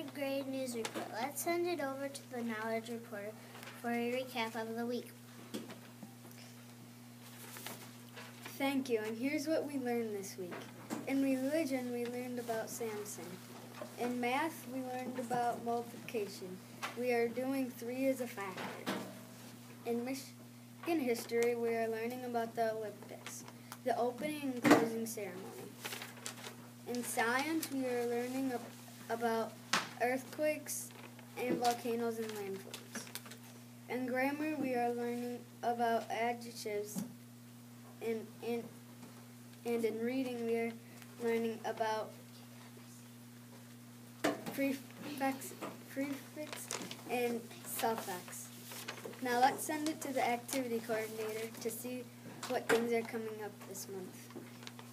third grade news report. Let's send it over to the knowledge reporter for a recap of the week. Thank you, and here's what we learned this week. In religion, we learned about Samson. In math, we learned about multiplication. We are doing three as a factor. In Michigan history, we are learning about the Olympics, the opening and closing ceremony. In science, we are learning about earthquakes and volcanoes and landforms. In grammar, we are learning about adjectives. And in and in reading, we are learning about prefix, prefix and suffix. Now let's send it to the activity coordinator to see what things are coming up this month.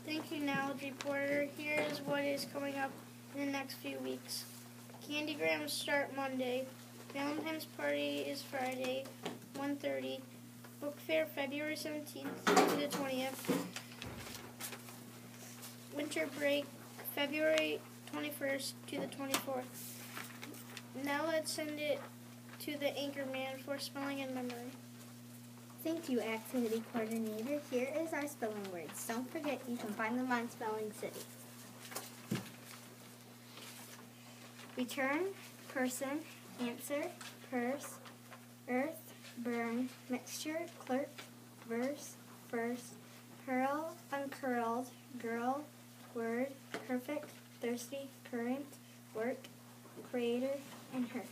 Thank you, Knowledge Reporter. Here is what is coming up in the next few weeks. Candygrams start Monday. Valentine's Party is Friday, 1.30. Book Fair February 17th to the 20th. Winter Break February 21st to the 24th. Now let's send it to the anchor man for spelling and memory. Thank you, activity coordinator. Here is our spelling words. Don't forget you can find them on Spelling City. Return, person, answer, purse, earth, burn, mixture, clerk, verse, first, hurl, uncurled, girl, word, perfect, thirsty, current, work, creator, and hurt.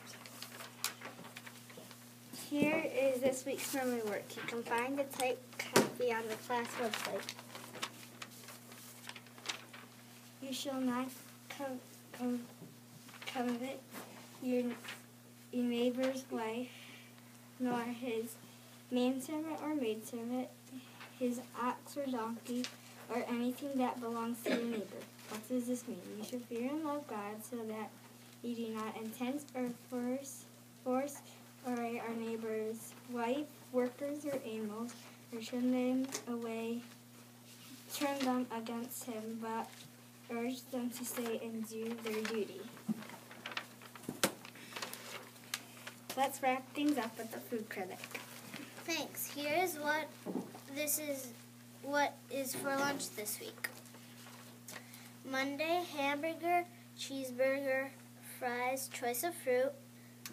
Here is this week's memory work. You can find the typed copy on the class website. You shall not come. com- covet your, your neighbor's wife, nor his manservant or maidservant, his ox or donkey, or anything that belongs to your neighbor. What does this mean? You should fear and love God so that you do not intend or force, force or our neighbor's wife, workers, or animals, or turn them away, turn them against him, but urge them to stay and do their duty. Let's wrap things up with the food critic. Thanks. Here's what this is what is for lunch this week. Monday, hamburger, cheeseburger, fries, choice of fruit.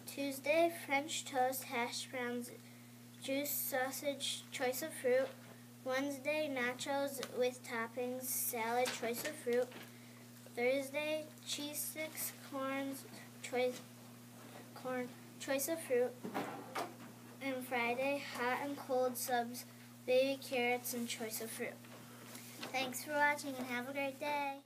Tuesday, French toast, hash browns, juice, sausage, choice of fruit. Wednesday, nachos with toppings, salad, choice of fruit. Thursday, cheese sticks, corns, choice, corn, choice of fruit. And Friday, hot and cold subs, baby carrots, and choice of fruit. Thanks for watching and have a great day.